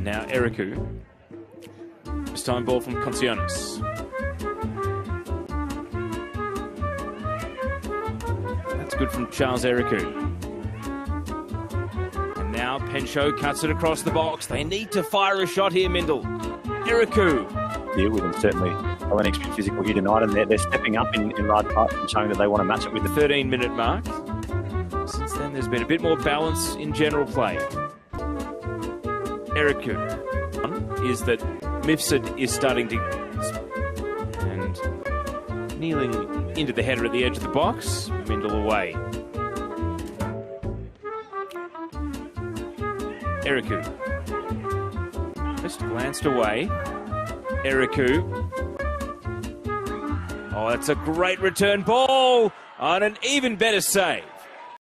Now Eriku. This time ball from Conciones. That's good from Charles Eriku. And now Pencho cuts it across the box. They need to fire a shot here, Mindil. Eriku. Deal with them, certainly. Went extra physical here tonight, and they're, they're stepping up in, in large part and showing that they want to match it with the 13 minute mark. Since then, there's been a bit more balance in general play. Eriku um, is that Mifsud is starting to and kneeling into the header at the edge of the box. Mindil away. Eriku just glanced away. Eriku. Oh, that's a great return ball on an even better save.